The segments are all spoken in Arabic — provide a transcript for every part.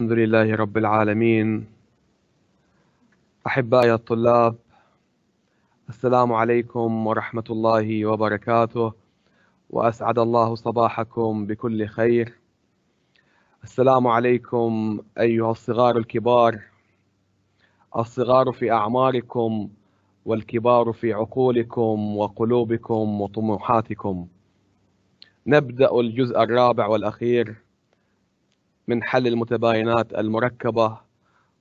الحمد لله رب العالمين. أحبائي الطلاب السلام عليكم ورحمة الله وبركاته وأسعد الله صباحكم بكل خير. السلام عليكم أيها الصغار الكبار الصغار في أعماركم والكبار في عقولكم وقلوبكم وطموحاتكم. نبدأ الجزء الرابع والأخير. من حل المتباينات المركبة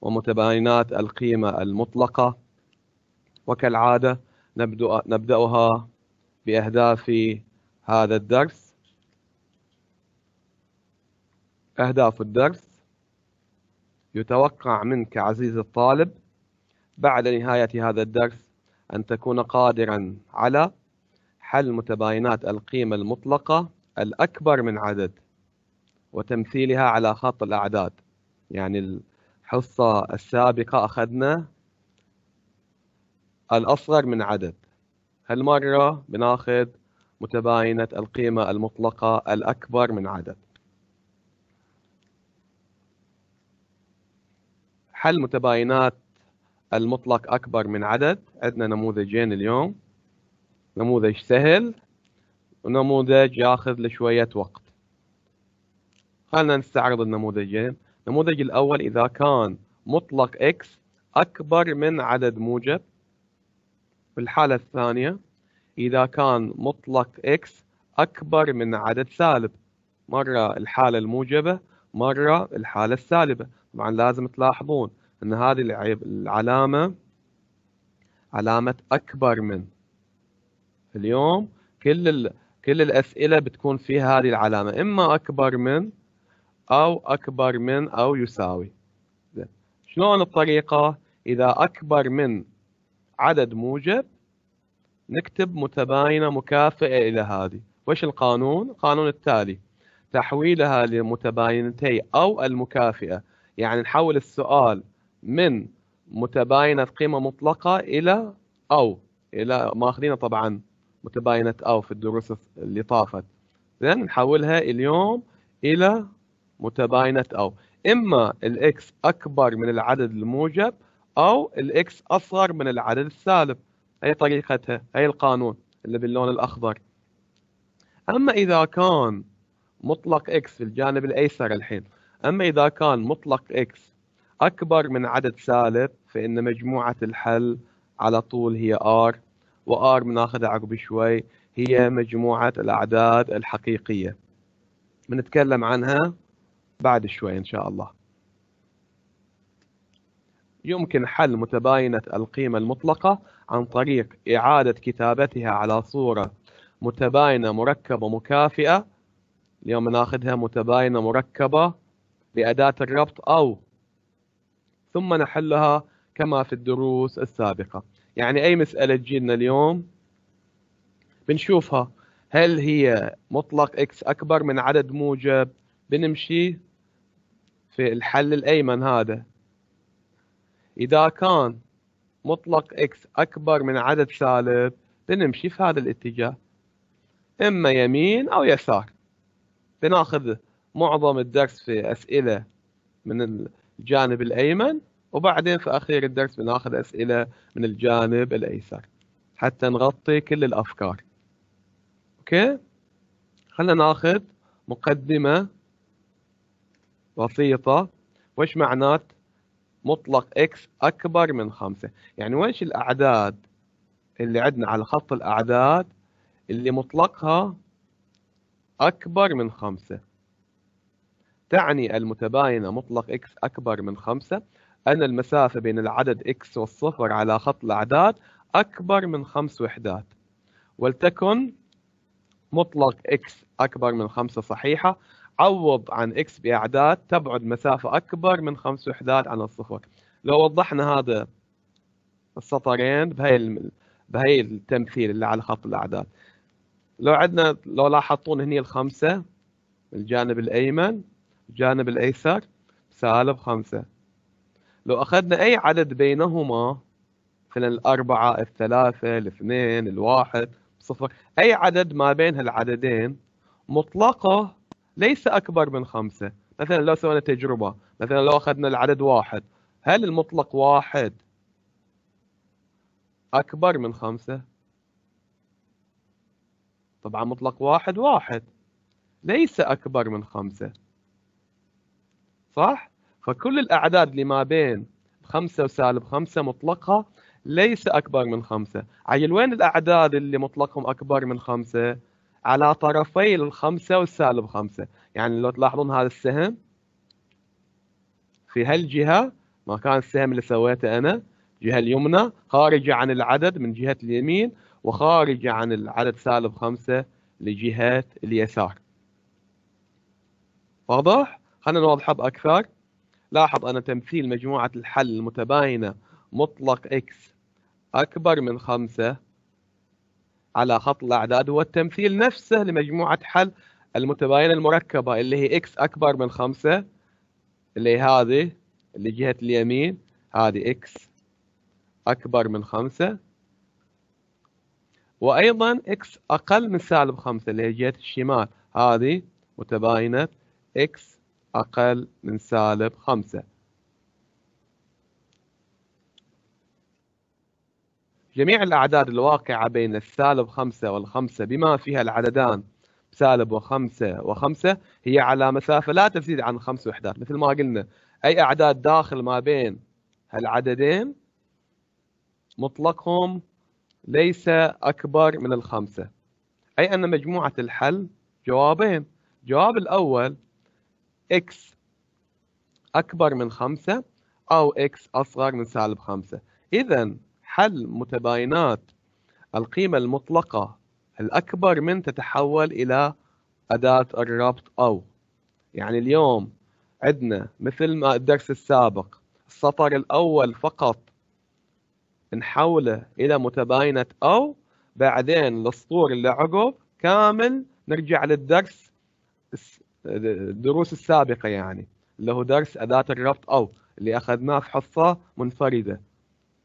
ومتباينات القيمة المطلقة. وكالعادة نبدأ نبدأها بأهداف هذا الدرس. أهداف الدرس. يتوقع منك عزيزي الطالب بعد نهاية هذا الدرس أن تكون قادرا على حل متباينات القيمة المطلقة الأكبر من عدد. وتمثيلها على خط الأعداد. يعني الحصة السابقة أخذنا الأصغر من عدد. هالمرة بناخذ متباينة القيمة المطلقة الأكبر من عدد. حل متباينات المطلق أكبر من عدد. عندنا نموذجين اليوم. نموذج سهل ونموذج ياخذ لشوية وقت. خلينا نستعرض النموذجين. النموذج الأول إذا كان مطلق x أكبر من عدد موجب. في الحالة الثانية إذا كان مطلق x أكبر من عدد سالب. مرة الحالة الموجبة مرة الحالة السالبة. طبعا لازم تلاحظون أن هذه العلامة علامة أكبر من. اليوم كل كل الأسئلة بتكون فيها هذه العلامة. إما أكبر من أو أكبر من أو يساوي. شلون الطريقة؟ إذا أكبر من عدد موجب نكتب متباينة مكافئة إلى هذه. وش القانون؟ القانون التالي. تحويلها لمتباينتي أو المكافئة. يعني نحول السؤال من متباينة قيمة مطلقة إلى أو. إلى ماخذين طبعا متباينة أو في الدروس اللي طافت. زين. نحولها اليوم إلى متباينة أو. إما الإكس أكبر من العدد الموجب أو الإكس أصغر من العدد السالب. هي طريقتها؟ هي القانون اللي باللون الأخضر. أما إذا كان مطلق x في الجانب الأيسر الحين أما إذا كان مطلق x أكبر من عدد سالب فإن مجموعة الحل على طول هي R و R بناخذها عقب شوي هي مجموعة الأعداد الحقيقية. بنتكلم عنها؟ بعد شوي إن شاء الله. يمكن حل متباينة القيمة المطلقة عن طريق إعادة كتابتها على صورة متباينة مركبة مكافئة. اليوم ناخذها متباينة مركبة بأداة الربط أو ثم نحلها كما في الدروس السابقة. يعني أي مسألة تجينا اليوم بنشوفها. هل هي مطلق x أكبر من عدد موجب؟ بنمشي في الحل الأيمن هذا. إذا كان مطلق x أكبر من عدد سالب بنمشي في هذا الاتجاه. إما يمين أو يسار. بناخذ معظم الدرس في أسئلة من الجانب الأيمن وبعدين في أخير الدرس بناخذ أسئلة من الجانب الأيسر. حتى نغطي كل الأفكار. أوكي؟ خلينا ناخذ مقدمة بسيطة. وش معنات مطلق x أكبر من خمسة؟ يعني وش الأعداد اللي عندنا على خط الأعداد اللي مطلقها أكبر من خمسة؟ تعني المتباينة مطلق x أكبر من خمسة. أن المسافة بين العدد x والصفر على خط الأعداد أكبر من خمس وحدات. ولتكن مطلق x أكبر من خمسة صحيحة. عوض عن x بأعداد تبعد مسافة أكبر من خمس وحدات عن الصفر. لو وضحنا هذا السطرين بهي بهي التمثيل اللي على خط الأعداد. لو عندنا لو لاحظتون هني الخمسة الجانب الأيمن الجانب الأيسر سالب خمسة. لو أخذنا أي عدد بينهما مثلا الأربعة الثلاثة الاثنين الواحد صفر أي عدد ما بين هالعددين مطلقة ليس أكبر من خمسة مثلا لو سوينا تجربة مثلا لو أخذنا العدد واحد هل المطلق واحد أكبر من خمسة؟ طبعا مطلق واحد واحد ليس أكبر من خمسة صح؟ فكل الأعداد اللي ما بين خمسة وسالب خمسة مطلقها ليس أكبر من خمسة عيل وين الأعداد اللي مطلقهم أكبر من خمسة؟ على طرفي الخمسة والسالب خمسة. يعني لو تلاحظون هذا السهم في هالجهة مكان السهم اللي سويته أنا الجهة اليمنى خارجة عن العدد من جهة اليمين وخارجة عن العدد سالب خمسة لجهة اليسار. واضح؟ خلينا نوضحها بأكثر. لاحظ أن تمثيل مجموعة الحل المتباينة مطلق x أكبر من خمسة على خط الأعداد هو التمثيل نفسه لمجموعة حل المتباينة المركبة اللي هي x أكبر من خمسة اللي هي هذه اللي جهة اليمين هذه x أكبر من خمسة. وأيضا x أقل من سالب خمسة اللي هي جهة الشمال هذه متباينة x أقل من سالب خمسة. جميع الأعداد الواقعة بين السالب خمسة والخمسة بما فيها العددان. سالب وخمسة وخمسة هي على مسافة لا تزيد عن خمس وحدات. مثل ما قلنا أي أعداد داخل ما بين هالعددين مطلقهم ليس أكبر من الخمسة. أي أن مجموعة الحل جوابين. الجواب الأول x أكبر من خمسة أو x أصغر من سالب خمسة. إذا حل متباينات القيمة المطلقة الأكبر من تتحول إلى أداة الربط أو. يعني اليوم عندنا مثل ما الدرس السابق السطر الأول فقط نحوله إلى متباينة أو بعدين السطور اللي عقب كامل نرجع للدرس الدروس السابقة يعني اللي هو درس أداة الربط أو اللي أخذناه في حصة منفردة.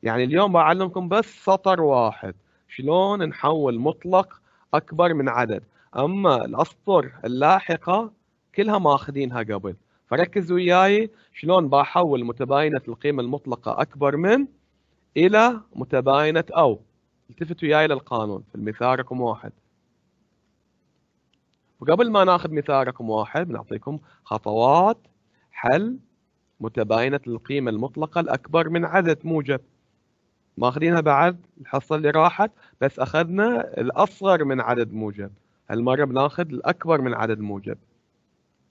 يعني اليوم بعلمكم بس سطر واحد. شلون نحول مطلق أكبر من عدد. أما الأسطر اللاحقة كلها ماخذينها قبل. فركز وياي شلون بحول متباينة القيمة المطلقة أكبر من إلى متباينة أو. التفتوا وياي للقانون. في المثال رقم واحد. وقبل ما ناخذ مثال رقم واحد بنعطيكم خطوات حل متباينة القيمة المطلقة الأكبر من عدد موجب. ماخذينها بعد الحصة اللي راحت بس أخذنا الأصغر من عدد موجب. هالمرة بناخذ الأكبر من عدد موجب.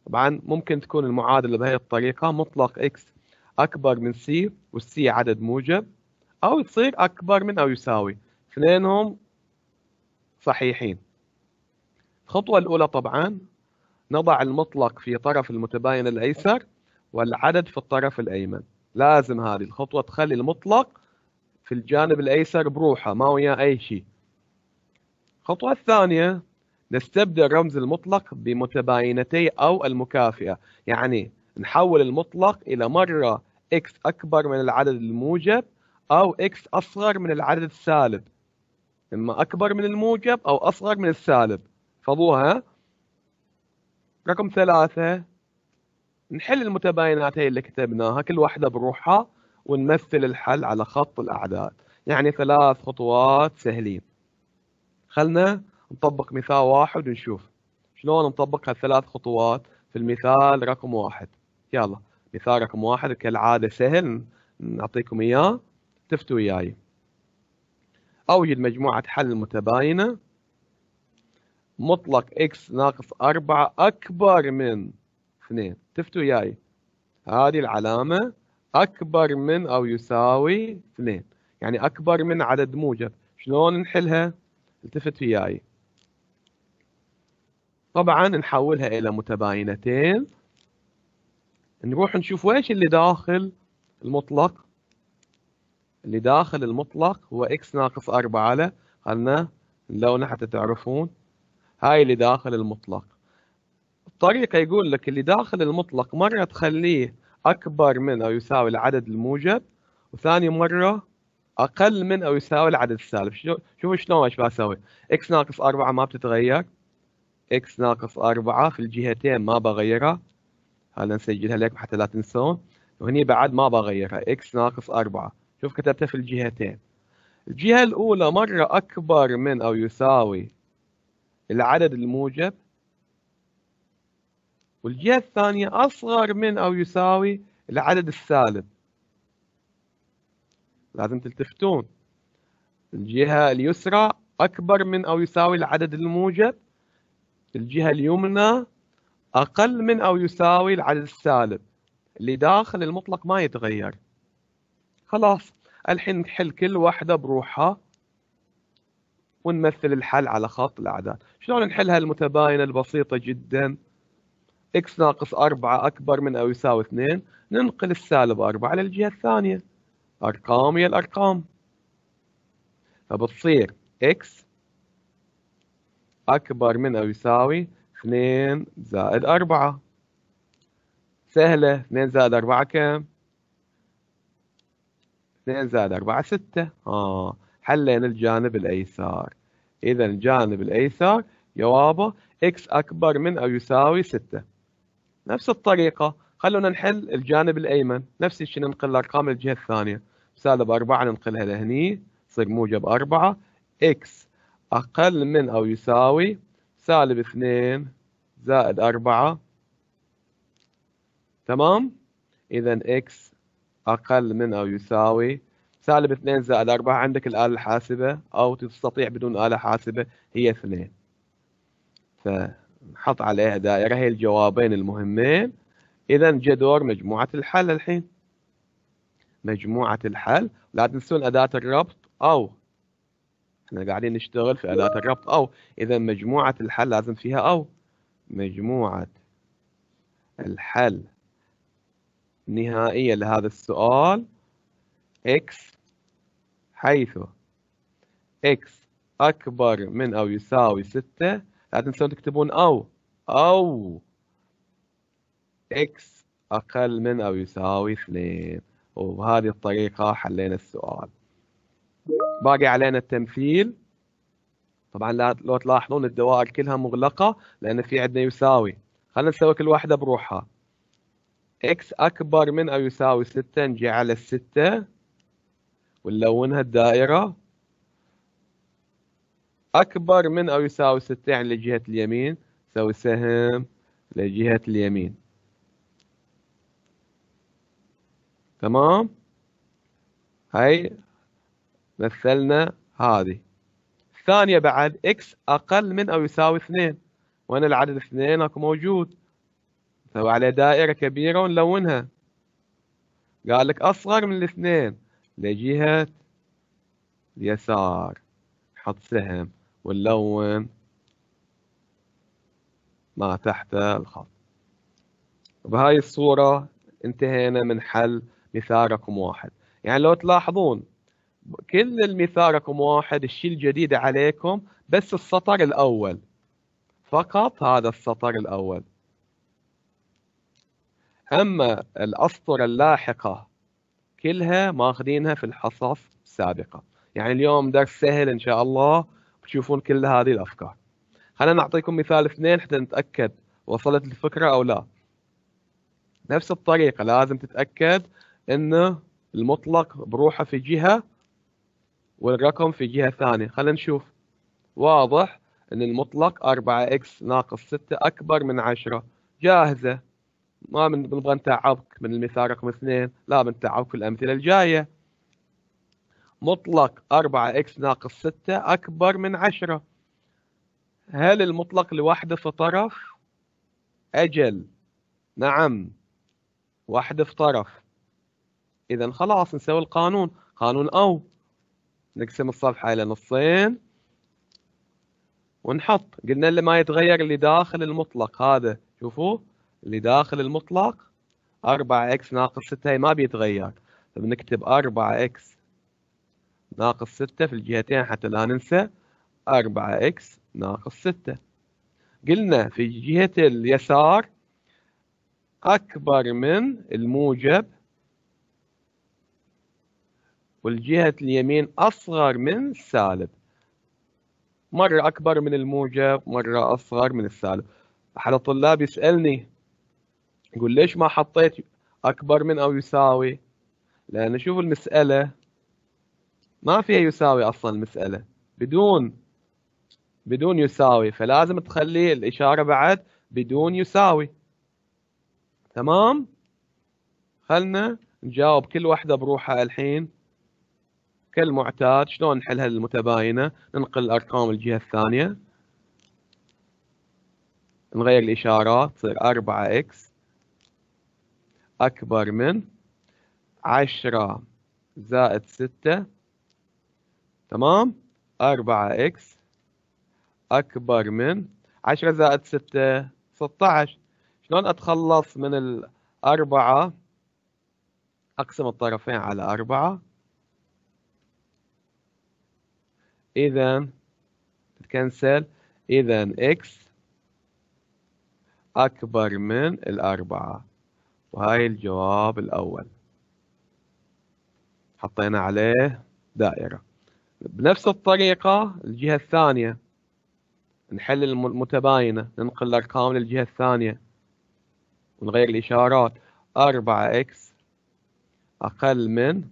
طبعا ممكن تكون المعادلة بهي الطريقة مطلق x أكبر من c والسي عدد موجب أو تصير أكبر من أو يساوي. اثنينهم صحيحين. الخطوة الأولى طبعا نضع المطلق في طرف المتباين الأيسر والعدد في الطرف الأيمن. لازم هذه الخطوة تخلي المطلق في الجانب الأيسر بروحه ما وياه أي شيء. الخطوة الثانية نستبدل رمز المطلق بمتباينتي أو المكافئة. يعني نحول المطلق إلى مرة x أكبر من العدد الموجب أو x أصغر من العدد السالب. إما أكبر من الموجب أو أصغر من السالب. فضوها. رقم ثلاثة نحل المتباينات هي اللي كتبناها كل واحدة بروحها ونمثل الحل على خط الأعداد. يعني ثلاث خطوات سهلين. خلنا نطبق مثال واحد ونشوف شلون نطبق هالثلاث خطوات في المثال رقم واحد. يلا مثال رقم واحد كالعادة سهل نعطيكم إياه. تفتوا وياي. أوجد مجموعة حل متباينة. مطلق x ناقص أربعة أكبر من اثنين. تفتوا وياي. هذه العلامة أكبر من أو يساوي اثنين. يعني أكبر من عدد موجب. شلون نحلها؟ التفت وياي. طبعا نحولها إلى متباينتين. نروح نشوف ويش اللي داخل المطلق. اللي داخل المطلق هو x ناقص أربعة له خلنا اللون حتى تعرفون. هاي اللي داخل المطلق. الطريقة يقول لك اللي داخل المطلق مرة تخليه أكبر من أو يساوي العدد الموجب وثاني مرة أقل من أو يساوي العدد السالب. شوفوا شلون إيش بسوي x ناقص أربعة ما بتتغير. X ناقص أربعة في الجهتين ما بغيرها. خلينا نسجلها لكم حتى لا تنسون. وهني بعد ما بغيرها. إكس ناقص 4 شوف كتبتها في الجهتين. الجهة الأولى مرة أكبر من أو يساوي العدد الموجب. والجهة الثانية أصغر من أو يساوي العدد السالب. لازم تلتفتون. الجهة اليسرى أكبر من أو يساوي العدد الموجب. الجهة اليمنى أقل من أو يساوي العدد السالب. اللي داخل المطلق ما يتغير. خلاص الحين نحل كل واحدة بروحها ونمثل الحل على خط الأعداد. شلون نحلها المتباينة البسيطة جدا؟ X ناقص 4 أكبر من أو يساوي 2 ننقل السالب 4 للجهة الثانية. أرقام هي الأرقام. فبتصير x أكبر من أو يساوي 2 زائد 4 سهلة. 2 زائد 4 كم؟ 2 زائد 4 6 آه. حلينا الجانب الأيسر إذا الجانب الأيسر جوابه x أكبر من أو يساوي 6 نفس الطريقة. خلونا نحل الجانب الأيمن. نفس الشيء ننقل الأرقام للجهة الثانية. سالب 4 ننقلها لهني تصير موجب 4 x أقل من أو يساوي سالب 2 زائد 4 تمام؟ إذا x أقل من أو يساوي سالب 2 زائد 4 عندك الآلة الحاسبة أو تستطيع بدون آلة حاسبة هي 2 فنحط عليها دائرة هي الجوابين المهمين. إذا جدور مجموعة الحل الحين. مجموعة الحل. لا تنسون أداة الربط أو. إحنا قاعدين نشتغل في أداة الربط أو. إذا مجموعة الحل لازم فيها أو. مجموعة الحل النهائية لهذا السؤال. X حيث x أكبر من أو يساوي ستة لا تنسون تكتبون أو أو x أقل من أو يساوي اثنين. وبهذه الطريقة حلينا السؤال. باقي علينا التمثيل. طبعا لو تلاحظون الدوائر كلها مغلقة لأن في عندنا يساوي. خلينا نسوي كل واحدة بروحها. X أكبر من أو يساوي ستة نجي على الستة. ونلونها الدائرة. أكبر من أو يساوي ستة يعني لجهة اليمين نسوي سهم لجهة اليمين. تمام؟ هاي مثلنا هذه. الثانية بعد x أقل من أو يساوي اثنين. وين العدد اثنين؟ أكو موجود. نسوي عليه دائرة كبيرة ونلونها. قال لك أصغر من الاثنين لجهة اليسار. نحط سهم. ونلون ما تحت الخط. بهاي الصورة انتهينا من حل مثال رقم واحد. يعني لو تلاحظون كل المثال رقم واحد الشيء الجديد عليكم بس السطر الأول. فقط هذا السطر الأول. أما الأسطر اللاحقة كلها ماخذينها في الحصص السابقة يعني اليوم درس سهل إن شاء الله بتشوفون كل هذه الأفكار. خلينا نعطيكم مثال اثنين حتى نتأكد وصلت الفكرة أو لا. نفس الطريقة لازم تتأكد أنه المطلق بروحه في جهة والرقم في جهة ثانية. خلينا نشوف. واضح أن المطلق 4x ناقص 6 أكبر من 10 جاهزة. ما بنبغى نتعبك من المثال رقم اثنين لا بنتعبك في الأمثلة الجاية. مطلق 4x ناقص 6 أكبر من 10 هل المطلق لوحده في طرف؟ أجل. نعم. واحدة في طرف. إذا خلاص نسوي القانون. قانون أو. نقسم الصفحة إلى نصين. ونحط. قلنا اللي ما يتغير اللي داخل المطلق. هذا شوفوا. اللي داخل المطلق 4x ناقص 6 هي ما بيتغير. فبنكتب 4x ناقص 6 في الجهتين حتى لا ننسى 4x ناقص 6 قلنا في جهة اليسار أكبر من الموجب والجهة اليمين أصغر من السالب. مرة أكبر من الموجب مرة أصغر من السالب. أحد الطلاب يسألني يقول ليش ما حطيت أكبر من أو يساوي؟ لأن شوف المسألة. ما فيها يساوي أصلا المسألة. بدون بدون يساوي فلازم تخلي الإشارة بعد بدون يساوي. تمام؟ خلنا نجاوب كل واحدة بروحها الحين. كالمعتاد شلون نحلها المتباينة ننقل الأرقام الجهة الثانية. نغير الإشارات تصير أربعة x. أكبر من عشرة زائد ستة تمام؟ أربعة x أكبر من عشرة زائد ستة ستة عشر. شلون أتخلص من الأربعة؟ أقسم الطرفين على أربعة. إذا تتكنسل. إذا x أكبر من الأربعة. وهاي الجواب الأول. حطينا عليه دائرة. بنفس الطريقة الجهة الثانية. نحل المتباينة ننقل الأرقام للجهة الثانية. ونغير الإشارات. أربعة x أقل من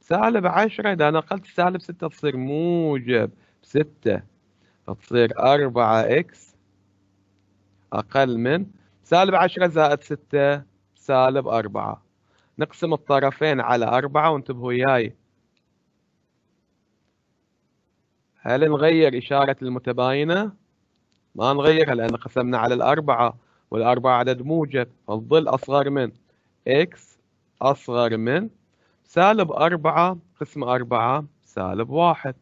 سالب عشرة إذا نقلت سالب ستة تصير موجب ستة فتصير أربعة إكس أقل من سالب عشرة زائد ستة سالب أربعة نقسم الطرفين على أربعة وانتبهوا وياي. هل نغير إشارة المتباينة؟ ما نغيرها لأن قسمنا على الأربعة والأربعة عدد موجب. فالظل أصغر من x أصغر من سالب أربعة قسم أربعة سالب واحد.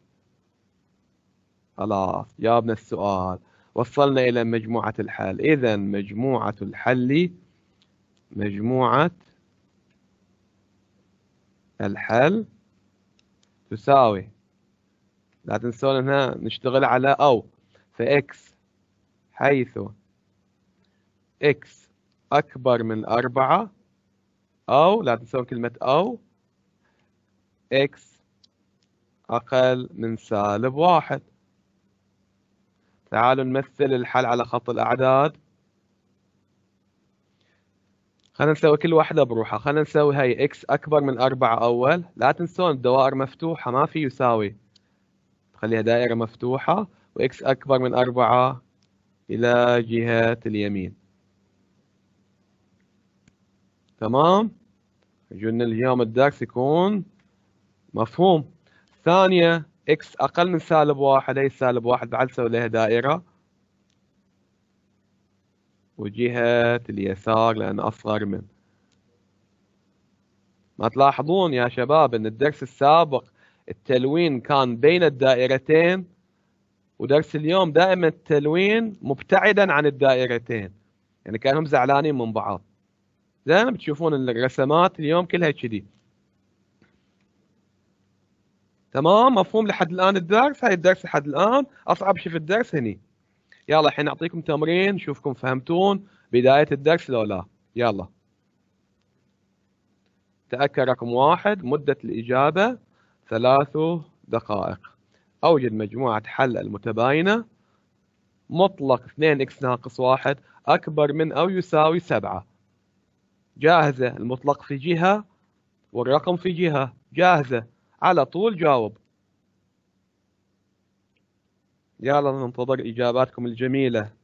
خلاص جاوبنا السؤال. وصلنا إلى مجموعة الحل. إذا مجموعة الحل مجموعة الحل تساوي لا تنسون هنا نشتغل على أو فإكس حيث إكس أكبر من أربعة. أو لا تنسون كلمة أو. x أقل من سالب واحد. تعالوا نمثل الحل على خط الأعداد. خلينا نسوي كل واحدة بروحها. خلينا نسوي هاي x أكبر من أربعة أول. لا تنسون الدوائر مفتوحة ما في يساوي. خليها دائرة مفتوحة وإكس أكبر من أربعة إلى جهة اليمين. تمام؟ يجونا اليوم الدرس يكون مفهوم. ثانية إكس أقل من سالب واحد أي سالب واحد بعد نسوي لها دائرة؟ وجهة اليسار لأن أصغر من. ما تلاحظون يا شباب أن الدرس السابق التلوين كان بين الدائرتين ودرس اليوم دائما التلوين مبتعدا عن الدائرتين. يعني كأنهم زعلانين من بعض. زي ما بتشوفون الرسمات اليوم كلها كذي. تمام؟ مفهوم لحد الآن الدرس؟ هاي الدرس لحد الآن. أصعب شيء في الدرس هني. يلا الحين أعطيكم تمرين نشوفكم فهمتون. بداية الدرس لو لا. يلا. تأكد رقم واحد مدة الإجابة. ثلاث دقائق. أوجد مجموعة حل المتباينة. مطلق 2 x ناقص 1 أكبر من أو يساوي 7 جاهزة. المطلق في جهة والرقم في جهة. جاهزة. على طول جاوب. يلا ننتظر إجاباتكم الجميلة.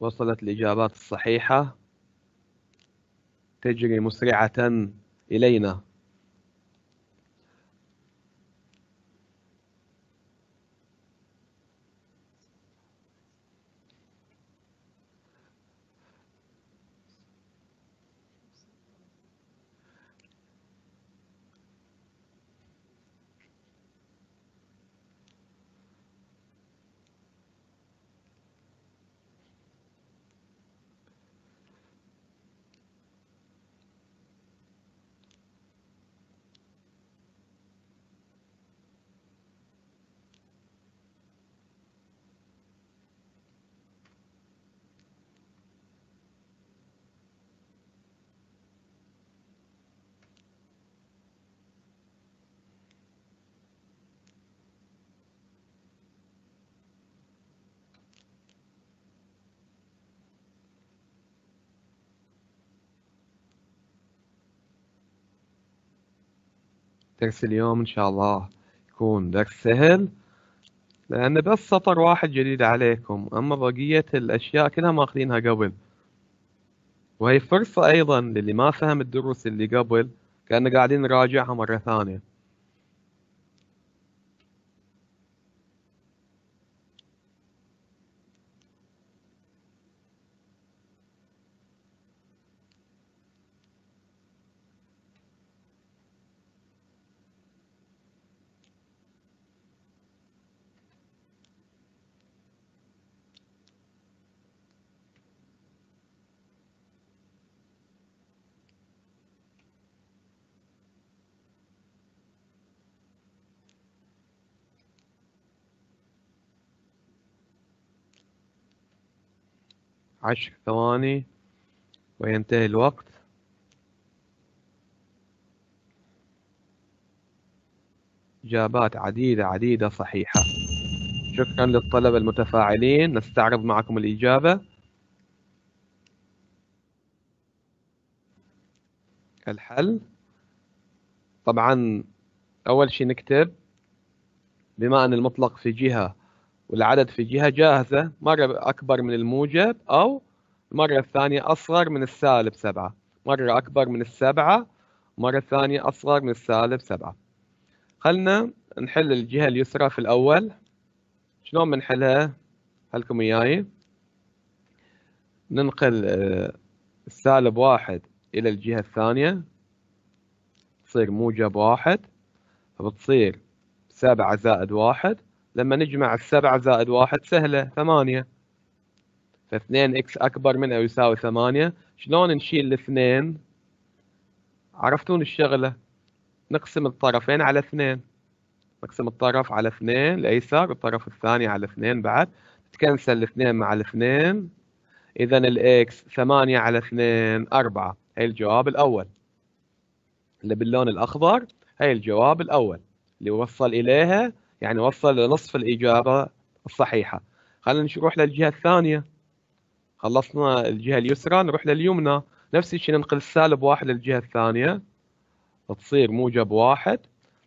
وصلت الإجابات الصحيحة. تجري مسرعة إلينا. درس اليوم إن شاء الله يكون درس سهل لأن بس سطر واحد جديد عليكم أما بقية الأشياء كلها ماخذينها قبل. وهي فرصة أيضا للي ما فهم الدروس اللي قبل كأننا قاعدين نراجعها مرة ثانية. عشر ثواني وينتهي الوقت. إجابات عديدة عديدة صحيحة. شكرا للطلبة المتفاعلين. نستعرض معكم الإجابة. الحل. طبعا أول شيء نكتب بما أن المطلق في جهة والعدد في جهة جاهزة مرة أكبر من الموجب أو المرة الثانية أصغر من السالب سبعة. مرة أكبر من السبعة مرة ثانية أصغر من السالب سبعة. خلنا نحل الجهة اليسرى في الأول. شلون بنحلها؟ هلكم إياي ننقل آه، السالب واحد إلى الجهة الثانية. تصير موجب واحد فبتصير سبعة زائد واحد. لما نجمع السبعة زائد واحد سهلة ثمانية. فاثنين x أكبر من أو يساوي ثمانية. شلون نشيل الاثنين؟ عرفتون الشغلة؟ نقسم الطرفين على اثنين. نقسم الطرف على اثنين الأيسر والطرف الثاني على اثنين بعد. تكنسل الاثنين مع الاثنين. إذا ال x ثمانية على اثنين أربعة. هي الجواب الأول. اللي باللون الأخضر هي الجواب الأول. اللي وصل إليها يعني وصل لنصف الإجابة الصحيحة. خلينا نروح للجهة الثانية. خلصنا الجهة اليسرى نروح لليمنى. نفس الشيء ننقل السالب واحد للجهة الثانية. بتصير موجب واحد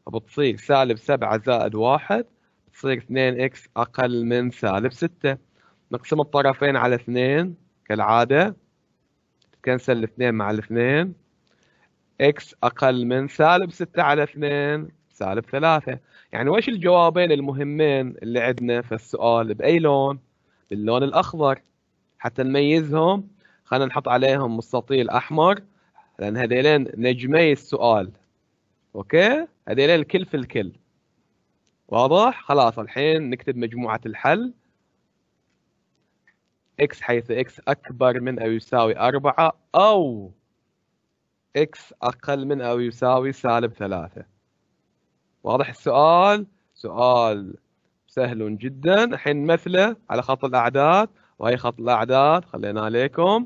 وبتصير سالب سبعة زائد واحد بتصير اثنين إكس أقل من سالب ستة. نقسم الطرفين على اثنين كالعادة. تكنسل الاثنين مع الاثنين. x أقل من سالب ستة على اثنين. سالب ثلاثة. يعني وش الجوابين المهمين اللي عندنا في السؤال بأي لون؟ باللون الأخضر. حتى نميزهم. خلينا نحط عليهم مستطيل أحمر. لأن هذيلين نجمي السؤال. okay؟ هذيلين الكل في الكل. واضح؟ خلاص الحين نكتب مجموعة الحل. X حيث x أكبر من أو يساوي أربعة أو x أقل من أو يساوي سالب ثلاثة. واضح السؤال؟ سؤال سهل جدا. الحين نمثله على خط الأعداد. وهي خط الأعداد خلينا عليكم.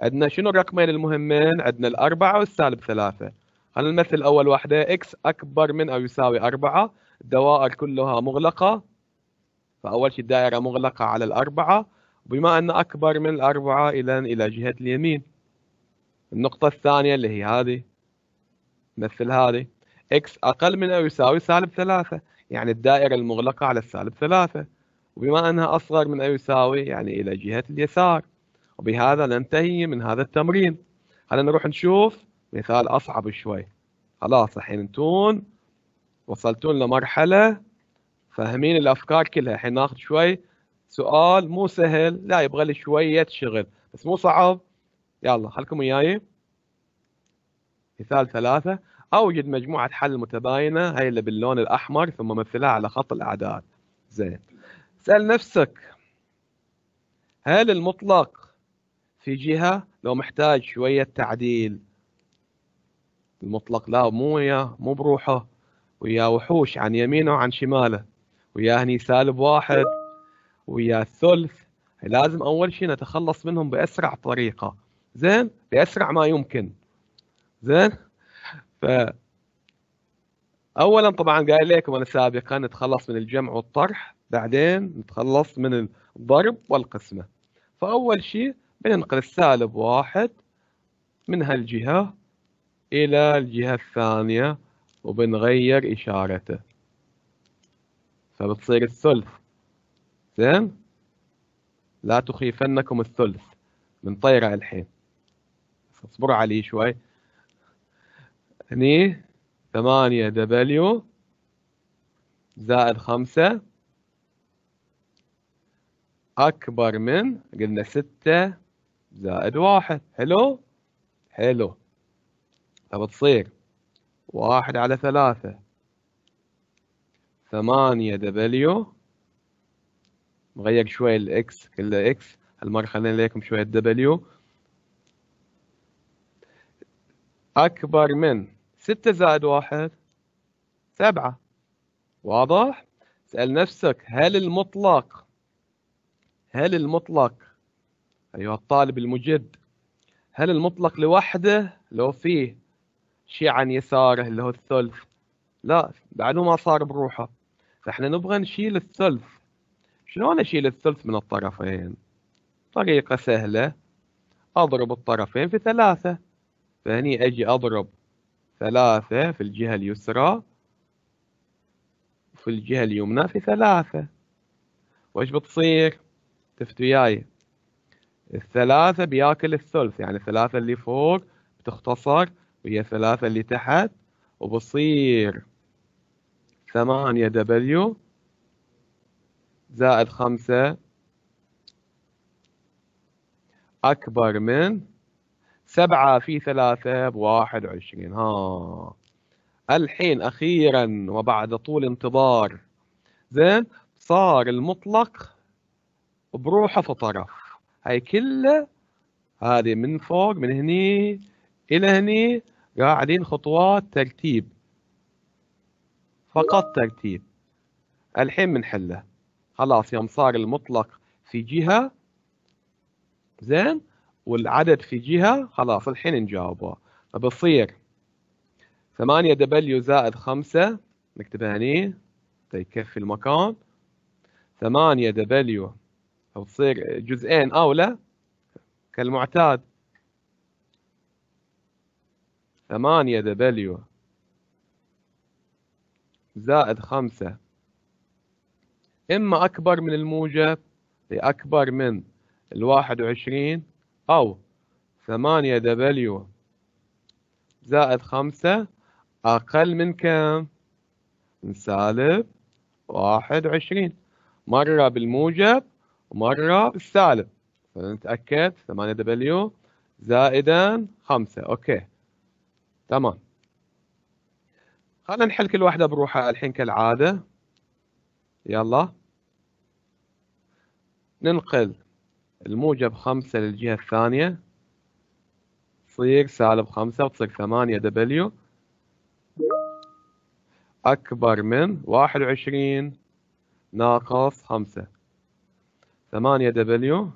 عندنا شنو الرقمين المهمين؟ عندنا الأربعة والسالب ثلاثة خلينا نمثل أول واحدة. إكس أكبر من أو يساوي أربعة. الدوائر كلها مغلقة. فأول شيء الدائرة مغلقة على الأربعة. بما أن أكبر من الأربعة إذا إلى جهة اليمين. النقطة الثانية اللي هي هذه. مثل هذه. X أقل من أو يساوي سالب ثلاثة يعني الدائرة المغلقة على السالب ثلاثة. وبما أنها أصغر من أو يساوي يعني إلى جهة اليسار. وبهذا ننتهي من هذا التمرين. خلينا نروح نشوف مثال أصعب شوي. خلاص الحين انتون وصلتون لمرحلة. فاهمين الأفكار كلها. الحين ناخذ شوي. سؤال مو سهل. لا يبغى لي شوية شغل. بس مو صعب. يلا خلكم وياي. مثال ثلاثة. أوجد مجموعة حل متباينة هي اللي باللون الأحمر ثم مثلها على خط الأعداد. زين. سأل نفسك هل المطلق في جهة لو محتاج شوية تعديل؟ المطلق لا مو وياه مو بروحه. وياه وحوش عن يمينه وعن شماله. وياه هني سالب واحد. وياه الثلث. لازم أول شيء نتخلص منهم بأسرع طريقة. زين؟ بأسرع ما يمكن. زين؟ اولا طبعا قايل لكم أنا سابقا نتخلص من الجمع والطرح بعدين نتخلص من الضرب والقسمة. فأول شيء بننقل السالب واحد من هالجهة إلى الجهة الثانية وبنغير إشارته. فبتصير الثلث. زين؟ لا تخيفنكم الثلث بنطيره الحين اصبروا علي شوي. هني ثمانية دبليو زائد خمسة. أكبر من قلنا ستة زائد واحد. حلو؟ حلو. فبتصير واحد على ثلاثة. ثمانية دبليو. نغير شوي الاكس كله إكس هالمرة خلينا لكم شوية دبليو. أكبر من ستة زائد واحد سبعة. واضح؟ اسأل نفسك هل المطلق هل المطلق أيها الطالب المجد هل المطلق لوحده؟ لو فيه شيء عن يساره اللي هو الثلث. لا بعده ما صار بروحه. فإحنا نبغى نشيل الثلث. شلون أشيل الثلث من الطرفين؟ طريقة سهلة. أضرب الطرفين في ثلاثة. فهني أجي أضرب ثلاثة في الجهة اليسرى وفي الجهة اليمنى في ثلاثة. وإيش بتصير؟ تفت وياي. الثلاثة بياكل الثلث يعني الثلاثة اللي فوق بتختصر وهي الثلاثة اللي تحت وبصير ثمانية دبليو زائد خمسة أكبر من سبعة في ثلاثة بواحد وعشرين. ها. الحين أخيرا وبعد طول انتظار. زين صار المطلق بروحه في طرف. هاي كله هذه من فوق من هني إلى هني قاعدين خطوات ترتيب. فقط ترتيب. الحين بنحله خلاص يوم صار المطلق في جهة. زين والعدد في جهة خلاص الحين نجاوبه. فبصير ثمانية دبليو زائد خمسة نكتبها هني يكفي المكان؟ ثمانية دبليو تصير جزئين أولى كالمعتاد. ثمانية دبليو زائد خمسة. إما أكبر من الموجب أكبر من الواحد وعشرين أو ثمانية دبليو زائد خمسة أقل من كم؟ من سالب واحد وعشرين. مرة بالموجب ومرة بالسالب. فنتأكد ثمانية دبليو زائدا خمسة. okay. تمام. خلينا نحل كل واحدة بروحها الحين كالعادة. يلا. ننقل. الموجب خمسة للجهة الثانية. تصير سالب خمسة وتصير ثمانية دبليو أكبر من واحد وعشرين. ناقص خمسة. ثمانية دبليو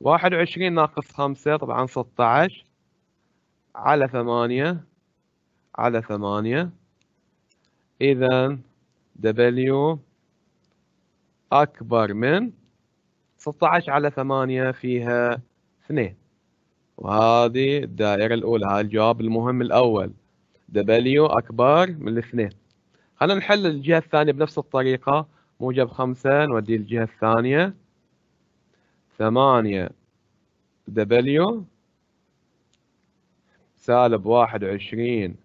واحد وعشرين ناقص خمسة طبعا ستة عشر. على ثمانية. على ثمانية. إذا دبليو أكبر من 16 على 8 فيها 2 وهذه الدائرة الأولى هذا الجواب المهم الأول. دبليو أكبر من الاثنين. خلينا نحل الجهة الثانية بنفس الطريقة. موجب خمسة نودي الجهة الثانية. ثمانية دبليو سالب واحد وعشرين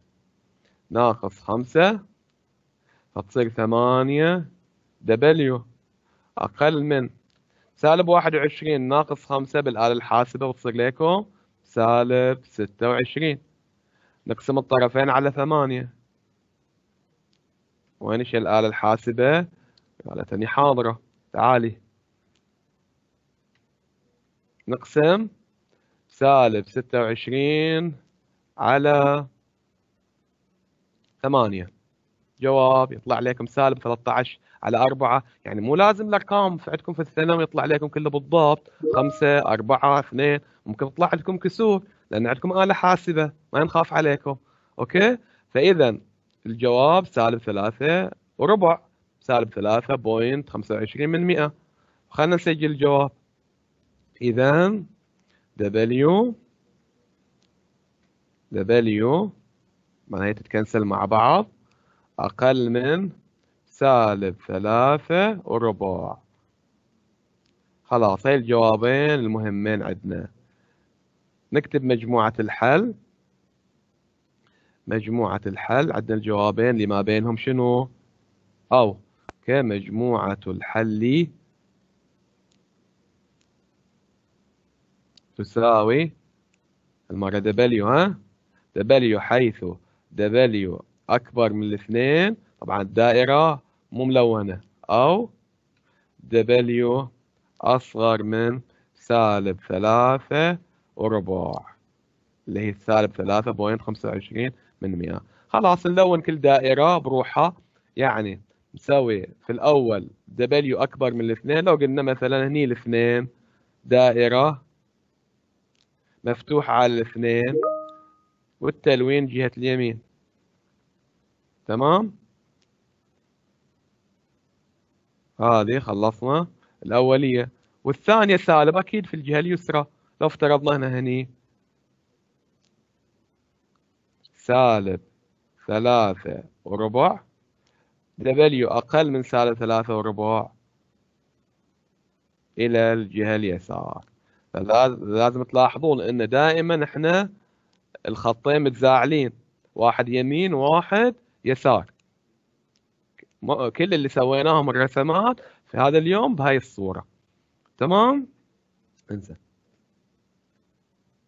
ناقص خمسة فتصير ثمانية دبليو أقل من. سالب واحد وعشرين ناقص خمسة بالآلة الحاسبة بتصير لكم سالب ستة وعشرين. نقسم الطرفين على ثمانية. وين إيش الآلة الحاسبة؟ قالتني حاضرة. تعالي. نقسم سالب ستة وعشرين على ثمانية. جواب يطلع لكم سالب 13 على 4 يعني مو لازم الارقام عندكم في الثانوي يطلع لكم كله بالضبط. 5 4 2 ممكن تطلع لكم كسور لأن عندكم آلة حاسبة ما نخاف عليكم. أوكي؟ فاذا الجواب سالب 3 وربع. سالب 3.25 من 100 خلينا نسجل الجواب. اذا W W معناها تتكنسل مع بعض. أقل من سالب ثلاثة وربع. خلاص هاي الجوابين المهمين عندنا. نكتب مجموعة الحل. مجموعة الحل عندنا الجوابين اللي ما بينهم شنو؟ أو كمجموعة الحل تساوي المرة دبليو ها؟ دبليو حيث دبليو أكبر من الاثنين. طبعا الدائرة مو ملونة أو دبليو أصغر من سالب ثلاثة وربع اللي هي سالب ثلاثة point خمسة وعشرين من مئة. خلاص نلون كل دائرة بروحها. يعني نسوي في الأول دبليو أكبر من الاثنين. لو قلنا مثلا هني الاثنين دائرة مفتوحة على الاثنين والتلوين جهة اليمين. تمام؟ هذه خلصنا الأولية. والثانية سالب أكيد في الجهة اليسرى. لو افترضنا هنا هني. سالب ثلاثة وربع. دبليو أقل من سالب ثلاثة وربع. إلى الجهة اليسار. لازم تلاحظون أن دائما إحنا الخطين متزاعلين. واحد يمين وواحد يسار. كل اللي سويناهم الرسمات في هذا اليوم بهاي الصورة. تمام؟ انزين.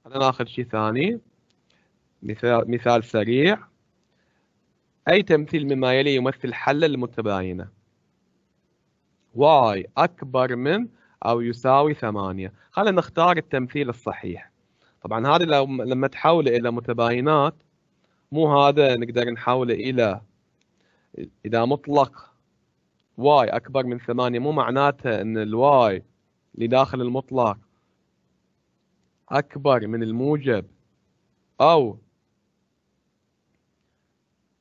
خلينا ناخذ شيء ثاني. مثال مثال سريع. أي تمثيل مما يلي يمثل حلا المتباينة؟ y أكبر من أو يساوي ثمانية. خلينا نختار التمثيل الصحيح. طبعا هذا لما تحوله إلى متباينات مو هذا نقدر نحوله إلى إذا مطلق y أكبر من ثمانية مو معناته أن ال y اللي داخل المطلق أكبر من الموجب أو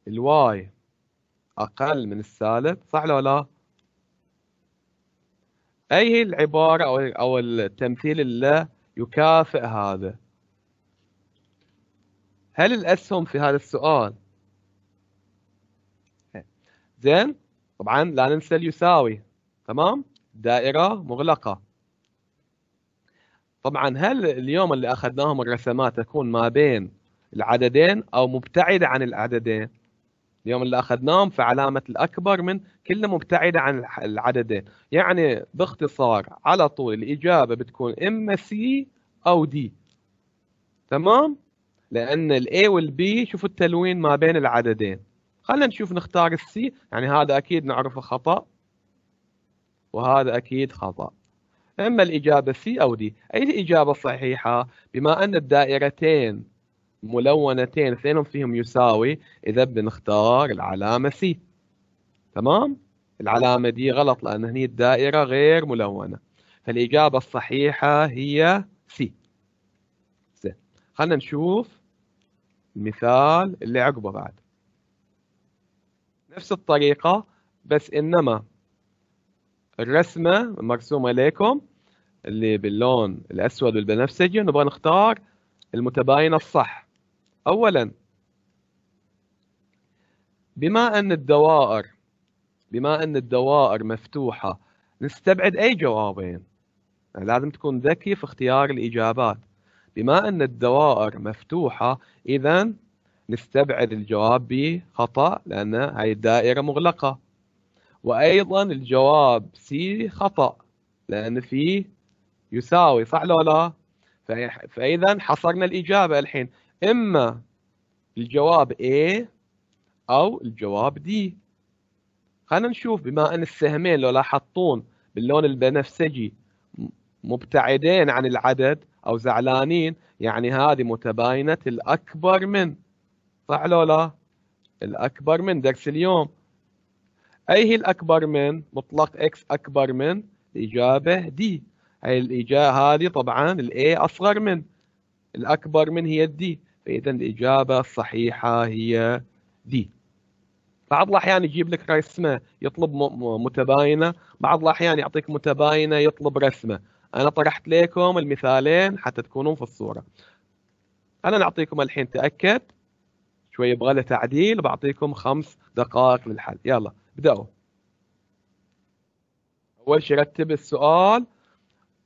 ال y أقل من السالب صح ولا لا؟ أي هي العبارة أو التمثيل اللي يكافئ هذا؟ هل الأسهم في هذا السؤال؟ زين. طبعا لا ننسى يساوي تمام؟ دائرة مغلقة. طبعا هل اليوم اللي أخذناهم الرسمات تكون ما بين العددين أو مبتعدة عن العددين؟ اليوم اللي أخذناهم في علامة الأكبر من كلها مبتعدة عن العددين. يعني باختصار على طول الإجابة بتكون إما C أو D. تمام؟ لأن ال A وال B شوفوا التلوين ما بين العددين. خلينا نشوف نختار ال C يعني هذا أكيد نعرفه خطأ. وهذا أكيد خطأ. إما الإجابة C أو D أي الإجابة الصحيحة بما أن الدائرتين ملونتين اثنين فيهم يساوي إذا بنختار العلامة C تمام؟ العلامة دي غلط لأن هني الدائرة غير ملونة. فالإجابة الصحيحة هي سي خلينا نشوف المثال اللي عقبه بعد. نفس الطريقة بس إنما. الرسمة مرسومة لكم اللي باللون الأسود والبنفسجي نبغى نختار المتباينة الصح. أولا بما أن الدوائر بما أن الدوائر مفتوحة نستبعد أي جوابين. لازم تكون ذكي في اختيار الإجابات. بما أن الدوائر مفتوحة إذا نستبعد الجواب ب خطأ لأن هاي الدائرة مغلقة. وأيضا الجواب سي خطأ لأن فيه يساوي صح لو لا؟ فإذا حصرنا الإجابة الحين. إما الجواب A أو الجواب D. خلينا نشوف بما أن السهمين لو لاحظتون باللون البنفسجي مبتعدين عن العدد أو زعلانين. يعني هذه متباينة الأكبر من. صح لو لا؟ الأكبر من. درس اليوم. أي هي الأكبر من؟ مطلق X أكبر من. الإجابة دي هاي الإجابة هذه طبعا الأي أصغر من. الأكبر من هي الدي فإذا الإجابة الصحيحة هي دي بعض الأحيان يجيب لك رسمة يطلب متباينة. بعض الأحيان يعطيك متباينة يطلب رسمة. أنا طرحت لكم المثالين حتى تكونون في الصورة. أنا نعطيكم الحين تأكد. شوي يبغى له تعديل بعطيكم خمس دقائق للحل. يلا ابدأوا. أول شيء رتب السؤال.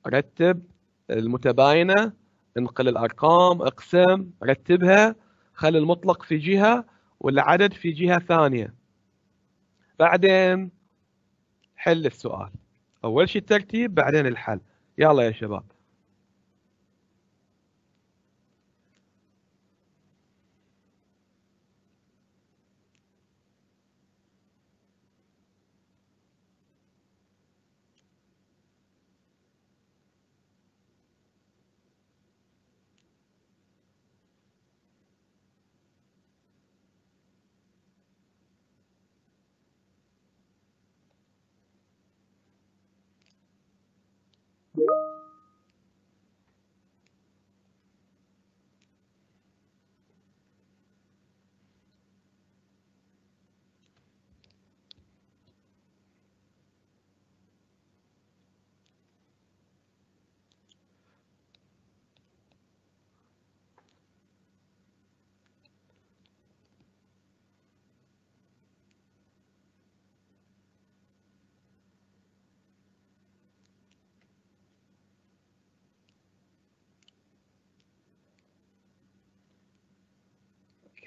رتب المتباينة انقل الأرقام اقسم رتبها. خلي المطلق في جهة والعدد في جهة ثانية. بعدين حل السؤال. أول شيء الترتيب بعدين الحل. يلا يا شباب.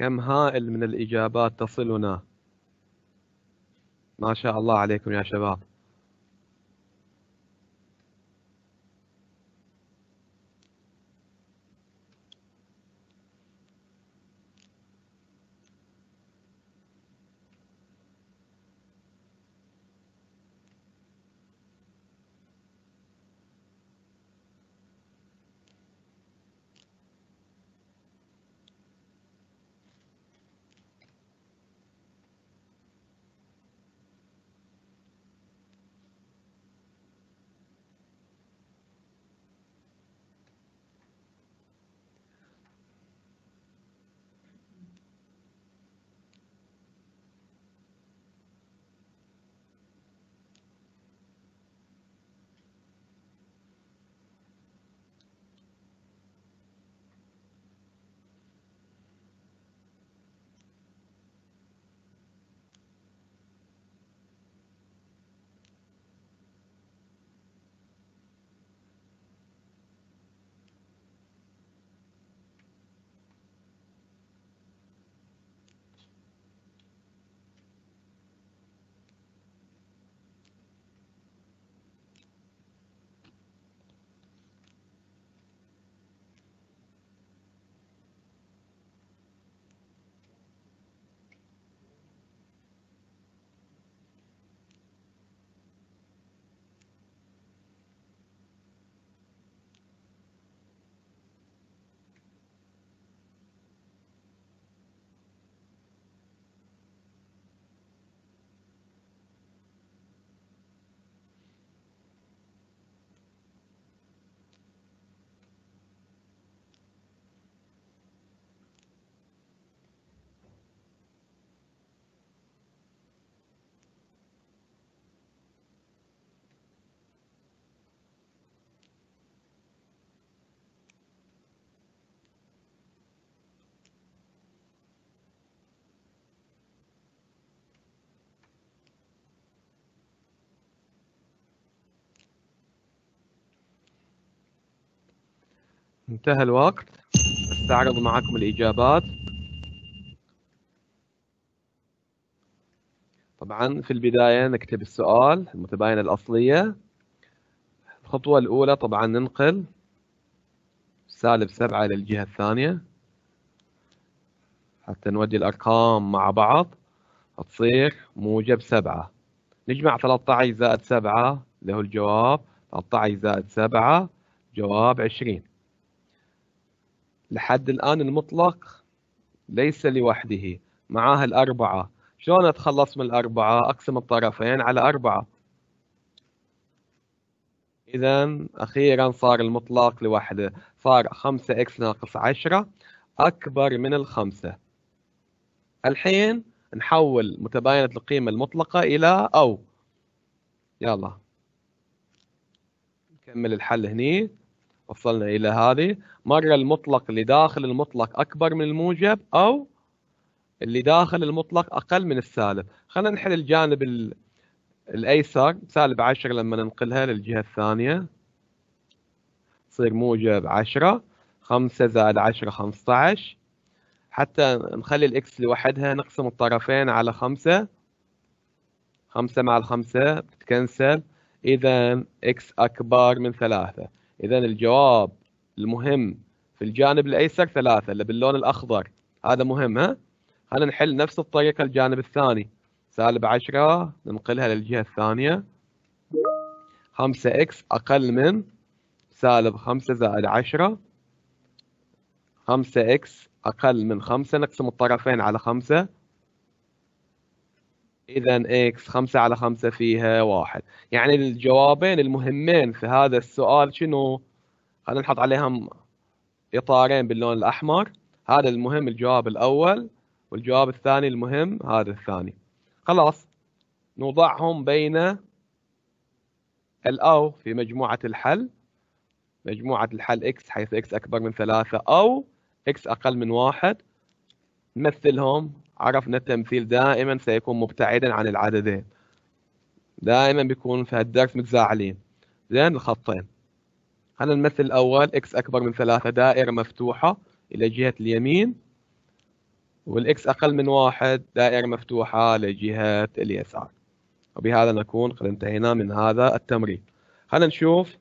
كم هائل من الإجابات تصلنا. ما شاء الله عليكم يا شباب. انتهى الوقت. أستعرض معكم الإجابات. طبعا في البداية نكتب السؤال المتباينة الأصلية. الخطوة الأولى طبعا ننقل سالب سبعة للجهة الثانية. حتى نودي الأرقام مع بعض. تصير موجب سبعة. نجمع 13 زائد سبعة هو الجواب. 13 زائد سبعة جواب 20 لحد الآن المطلق ليس لوحده معاه الأربعة. شلون أتخلص من الأربعة؟ أقسم الطرفين على أربعة. إذا أخيرا صار المطلق لوحده. صار خمسة إكس ناقص عشرة أكبر من الخمسة. الحين نحول متباينة القيمة المطلقة إلى أو. يلا. نكمل الحل هني. وصلنا إلى هذه. مرة المطلق اللي داخل المطلق أكبر من الموجب أو اللي داخل المطلق أقل من السالب. خلينا نحل الجانب الأيسر. سالب عشرة لما ننقلها للجهة الثانية. تصير موجب عشرة. خمسة زائد عشرة خمسة حتى نخلي ال x لوحدها نقسم الطرفين على خمسة. خمسة مع الخمسة بتتكنسل إذا x أكبر من ثلاثة. اذا الجواب المهم في الجانب الأيسر ثلاثة اللي باللون الأخضر. هذا مهم ها؟ خلينا نحل نفس الطريقة الجانب الثاني. سالب 10 ننقلها للجهة الثانية. 5 x أقل من سالب 5 زائد 10 5 x أقل من 5 نقسم الطرفين على 5 اذا x 5 على 5 فيها واحد. يعني الجوابين المهمين في هذا السؤال شنو؟ خلينا نحط عليهم إطارين باللون الأحمر. هذا المهم الجواب الأول والجواب الثاني المهم هذا الثاني. خلاص نوضعهم بين الأو في مجموعة الحل. مجموعة الحل إكس حيث إكس أكبر من ثلاثة أو x أقل من واحد. نمثلهم عرفنا التمثيل دائما سيكون مبتعدا عن العددين. دائما بيكون في هالدرس متزاعلين. زين الخطين. خلينا نمثل الأول. x أكبر من ثلاثة. دائرة مفتوحة إلى جهة اليمين. وال x أقل من واحد. دائرة مفتوحة لجهة اليسار. وبهذا نكون قد انتهينا من هذا التمرين. خلينا نشوف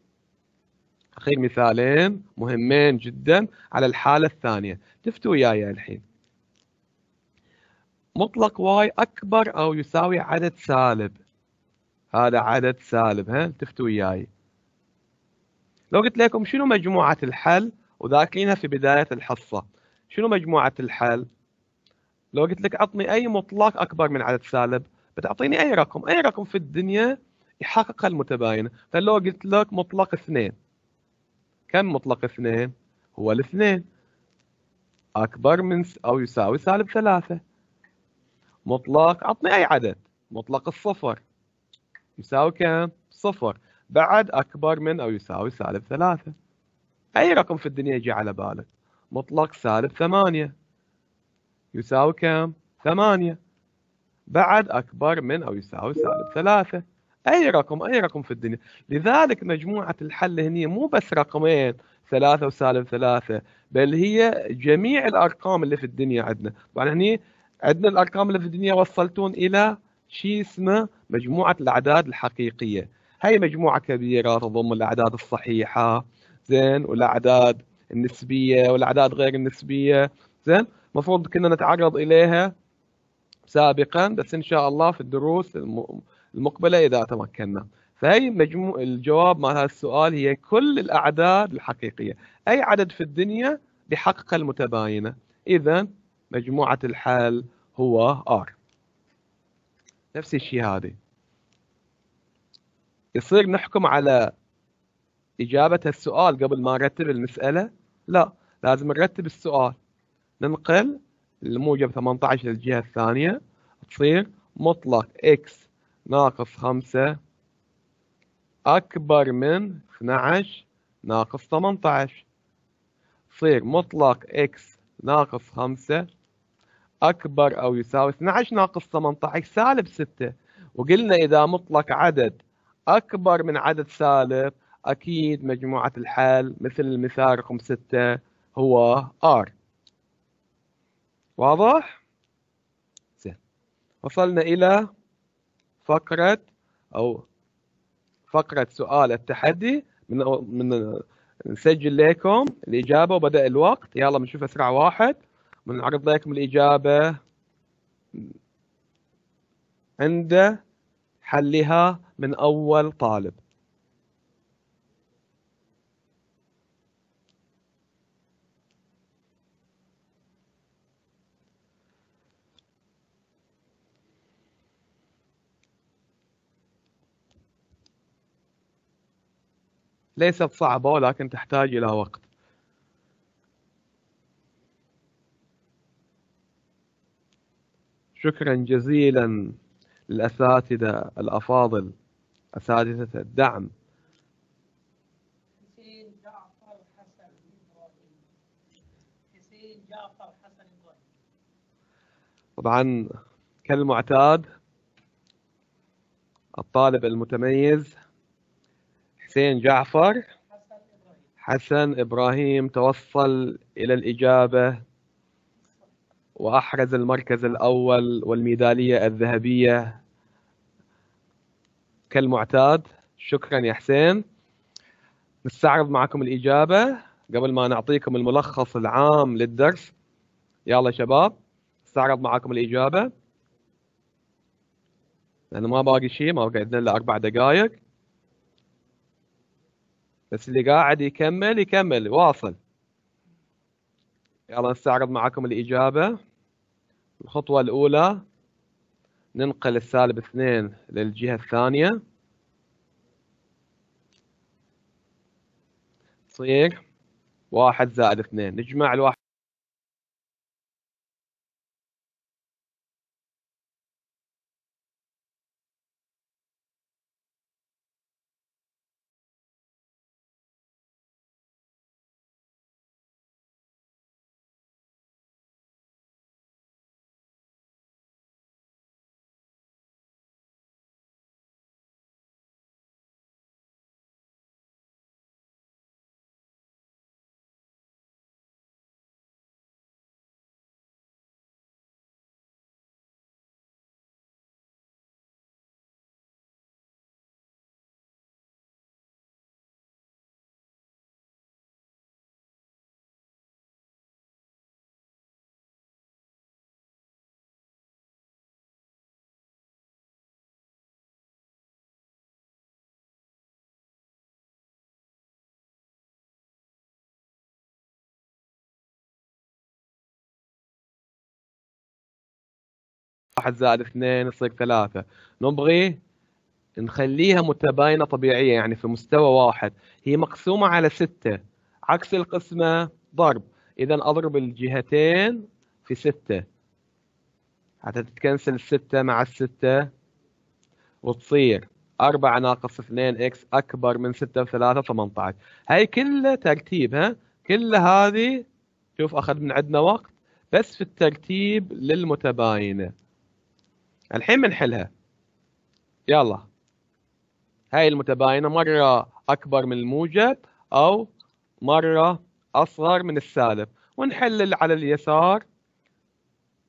أخير مثالين مهمين جدا على الحالة الثانية. تفتوا وياي الحين. مطلق واي أكبر أو يساوي عدد سالب. هذا عدد سالب ها؟ تفتوا وياي لو قلت لكم شنو مجموعة الحل وذاكرينها في بداية الحصة. شنو مجموعة الحل؟ لو قلت لك عطني أي مطلق أكبر من عدد سالب بتعطيني أي رقم. أي رقم في الدنيا يحقق المتباينة فلو قلت لك مطلق اثنين كم مطلق اثنين؟ هو الاثنين. أكبر من أو يساوي سالب ثلاثة. مطلق عطني أي عدد. مطلق الصفر. يساوي كم صفر. بعد أكبر من أو يساوي سالب ثلاثة. أي رقم في الدنيا يجي على بالك؟ مطلق سالب ثمانية. يساوي كم ثمانية. بعد أكبر من أو يساوي سالب ثلاثة. أي رقم؟ أي رقم في الدنيا؟ لذلك مجموعة الحل هنا مو بس رقمين ثلاثة وسالب ثلاثة بل هي جميع الأرقام اللي في الدنيا عندنا. طبعا هني عندنا في الدنيا وصلتون إلى شيء اسمه مجموعة الأعداد الحقيقية. هي مجموعة كبيرة تضم الأعداد الصحيحة زين والأعداد النسبية والأعداد غير النسبية زين. المفروض كنا نتعرض إليها سابقا بس إن شاء الله في الدروس المقبلة إذا تمكنا. فهي مجموع الجواب مال هذا السؤال هي كل الأعداد الحقيقية. أي عدد في الدنيا بحقق المتباينة؟ إذا مجموعة الحل هو R. نفس الشيء هذه يصير نحكم على إجابة السؤال قبل ما نرتب المسألة؟ لا لازم نرتب السؤال. ننقل الموجب 18 للجهة الثانية. تصير مطلق x ناقص 5 أكبر من 12 ناقص 18 تصير مطلق x ناقص 5 أكبر أو يساوي 12 ناقص 18 سالب 6 وقلنا إذا مطلق عدد أكبر من عدد سالب أكيد مجموعة الحل مثل المثال رقم 6 هو R. واضح؟ زين. وصلنا إلى فقرة أو فقرة سؤال التحدي. من من نسجل لكم الإجابة وبدأ الوقت. يلا بنشوف أسرع واحد. بنعرض لكم الإجابة. عند حلها من أول طالب. ليست صعبة ولكن تحتاج إلى وقت. شكرا جزيلا للأساتذة الأفاضل أساتذة الدعم. حسين جعفر حسن إبراهيم. حسين جعفر حسن إبراهيم. طبعا كالمعتاد الطالب المتميز حسين جعفر حسن إبراهيم. توصل إلى الإجابة. وأحرز المركز الأول والميدالية الذهبية كالمعتاد. شكرا يا حسين. نستعرض معكم الإجابة. قبل ما نعطيكم الملخص العام للدرس يلا شباب نستعرض معكم الإجابة. لأنه ما باقي شيء ما باقي عندنا إلا أربع دقائق بس اللي قاعد يكمل يكمل واصل. يلا نستعرض معكم الإجابة. الخطوة الأولى ننقل السالب اثنين للجهة الثانية. تصير واحد زائد اثنين. نجمع الواحد واحد زائد اثنين يصير ثلاثة. نبغي نخليها متباينة طبيعية يعني في مستوى واحد. هي مقسومة على ستة. عكس القسمة ضرب. إذا أضرب الجهتين في ستة. حتى تتكنسل الستة مع الستة وتصير أربعة ناقص اثنين إكس أكبر من ستة وثلاثة ثمانية عشر. هاي كلها ترتيب ها؟ كل هذه شوف أخذ من عندنا وقت بس في الترتيب للمتباينة. الحين بنحلها. يلا. هاي المتباينة مرة أكبر من الموجب أو مرة أصغر من السالب. ونحلل على اليسار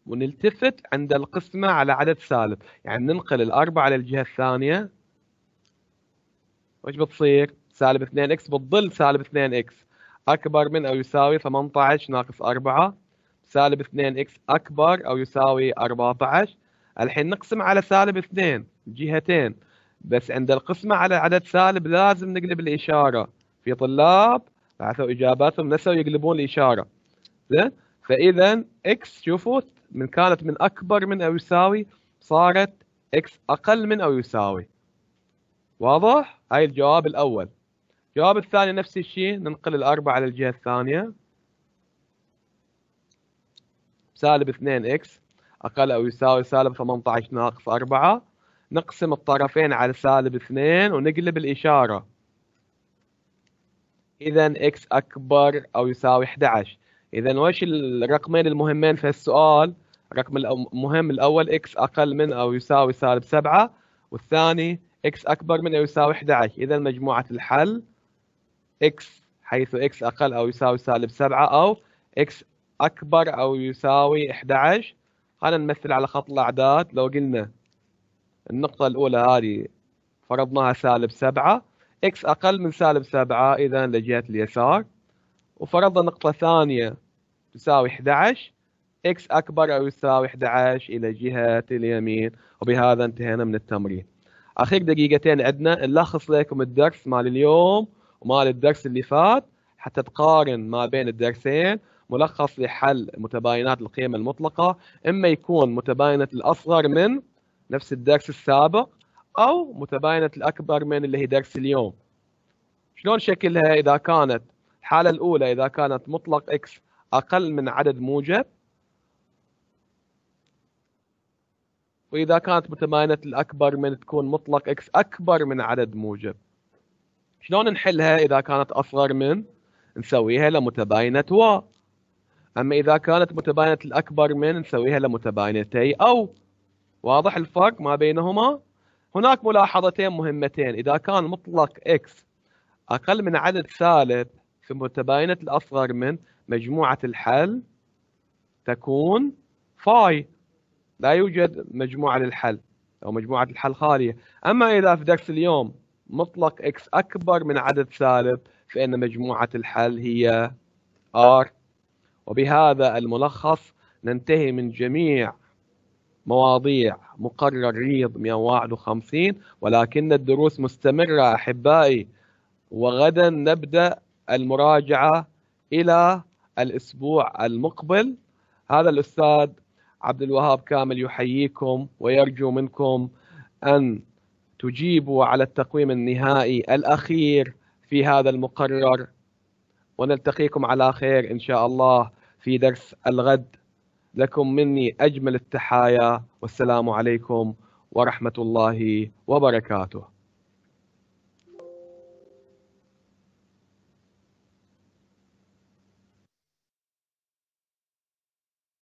ونلتفت عند القسمة على عدد سالب. يعني ننقل الأربعة للجهة الثانية. وش بتصير؟ سالب 2 إكس بتضل سالب 2 إكس. أكبر من أو يساوي 18 ناقص 4 سالب 2 x أكبر أو يساوي 14 الحين نقسم على سالب اثنين جهتين. بس عند القسمة على عدد سالب لازم نقلب الإشارة. في طلاب بعثوا إجاباتهم نسوا يقلبون الإشارة. زين؟ فإذا x شوفوا من كانت من أكبر من أو يساوي صارت x أقل من أو يساوي. واضح؟ هاي الجواب الأول. الجواب الثاني نفس الشيء ننقل الأربعة على الجهة الثانية. سالب 2 إكس أقل أو يساوي سالب 18 ناقص 4 نقسم الطرفين على سالب 2 ونقلب الإشارة. إذا x أكبر أو يساوي 11 إذا وش الرقمين المهمين في السؤال؟ الرقم المهم الأول x أقل من أو يساوي سالب 7 والثاني x أكبر من أو يساوي 11 إذا مجموعة الحل x حيث x أقل أو يساوي سالب 7 أو x أكبر أو يساوي 11 خلينا نمثل على خط الأعداد. لو قلنا النقطة الأولى هذه فرضناها سالب سبعة x أقل من سالب سبعة إذا لجهة اليسار. وفرضنا نقطة ثانية تساوي 11 x أكبر أو يساوي 11 إلى جهة اليمين. وبهذا انتهينا من التمرين. أخير دقيقتين عندنا نلخص لكم الدرس مال اليوم ومال الدرس اللي فات حتى تقارن ما بين الدرسين. ملخص لحل متباينات القيم المطلقة إما يكون متباينة الأصغر من نفس الدرس السابق أو متباينة الأكبر من اللي هي درس اليوم. شلون شكلها إذا كانت الحالة الأولى إذا كانت مطلق إكس أقل من عدد موجب؟ وإذا كانت متباينة الأكبر من تكون مطلق إكس أكبر من عدد موجب. شلون نحلها إذا كانت أصغر من؟ نسويها لمتباينة و أما إذا كانت متباينة الأكبر من نسويها لمتباينتي. أو واضح الفرق ما بينهما؟ هناك ملاحظتين مهمتين. إذا كان مطلق x أقل من عدد سالب في متباينة الأصغر من مجموعة الحل تكون فاي لا يوجد مجموعة للحل أو مجموعة الحل خالية. أما إذا في درس اليوم مطلق x أكبر من عدد سالب فإن مجموعة الحل هي R. وبهذا الملخص ننتهي من جميع مواضيع مقرر ريض 151 ولكن الدروس مستمرة أحبائي. وغدا نبدأ المراجعة إلى الأسبوع المقبل. هذا الأستاذ عبد الوهاب كامل يحييكم ويرجو منكم أن تجيبوا على التقويم النهائي الأخير في هذا المقرر. ونلتقيكم على خير إن شاء الله في درس الغد. لكم مني أجمل التحايا. والسلام عليكم ورحمة الله وبركاته.